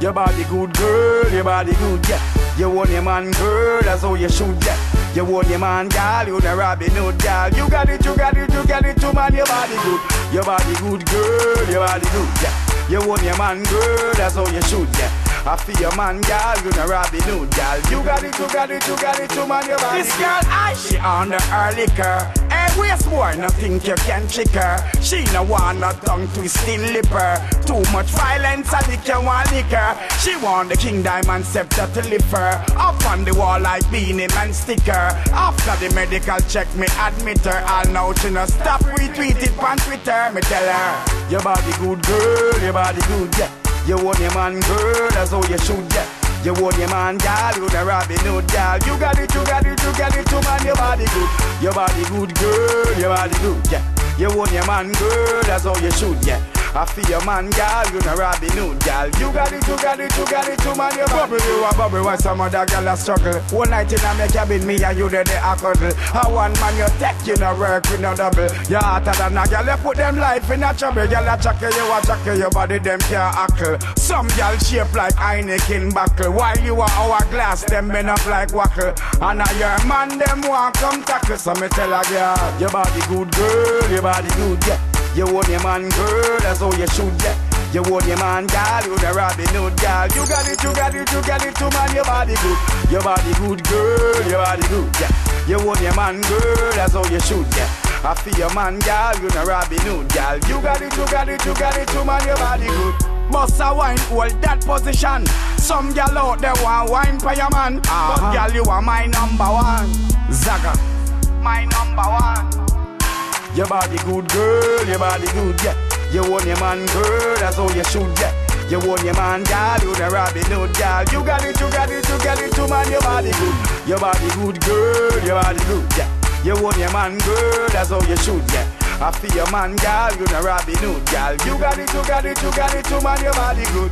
Your body good, girl, your body good, yeah. You want your man, girl, that's how you should, yeah. You want your man, girl, you the Robin Hood, girl. You got it, you got it, you got it, too, man. Your body good, your body good, girl, your body good, yeah. You want your man, girl, that's how you should, yeah. I feel your man, girl, you know Robin Hood, girl. You got it, you got it, you got it, too, man. Your body this girl, I she on the early liquor. Waste more, no think you can trick her. She no want no tongue twisting lipper. Too much violence, I think you want liquor. She want the king diamond scepter to lift her. Up on the wall like Beenie Man sticker. After the medical check, me admit her. All now she no stop retweet it on Twitter. Me tell her, your body good girl, your body good, yeah. You want your man, girl, that's how you should get. You want your man, girl, you the Robin Hood, it, you got it, you your body good. Your body good, girl, your body good, yeah. You want your man, girl, that's how you should, yeah. I feel man, girl, you know Robin Hood, girl. You got it, you got it, you got it, you man, you bubble, you a bubble when some other girl a struggle. One night in a make cabin, me and you there the a cuddle. I one man you take, you know work with no double. You hotter than a girl, you put them life in a trouble. Girl a chuckle, you a chuckle, your body them can't hackle. Some girl shape like Heineken buckle. While you are hourglass, them bend up like wackle. And now your man, them want come tackle. So me tell a girl, your body good girl, your body good, yeah. You want your man, girl, that's how you should, yeah. You want your man, girl, you the Robin Hood, girl. You got it, you got it, you got it, too, man, your body good. Your body good, girl, your body good, yeah. You want your man, girl, that's how you should, yeah. I feel your man, girl, you the Robin Hood, girl. You got it, you got it, you got it, too, man, your body good. Must a wine, hold that position. Some gal out there want wine for your man, uh-huh. but gal, you are my number one. Zaga, my number one. Your body good, girl, your body good, yeah. You want your man, girl, that's how you should, yeah. You want your man, girl, you the Robin Hood, girl. You got it, you got it, you got it, too, man, your body good. Your body good, girl, your body good, yeah. You want your man, girl, that's how you should, yeah. I feel your man, girl, you the Robin Hood, girl. You got it, you got it, you got it, too, man, your body good.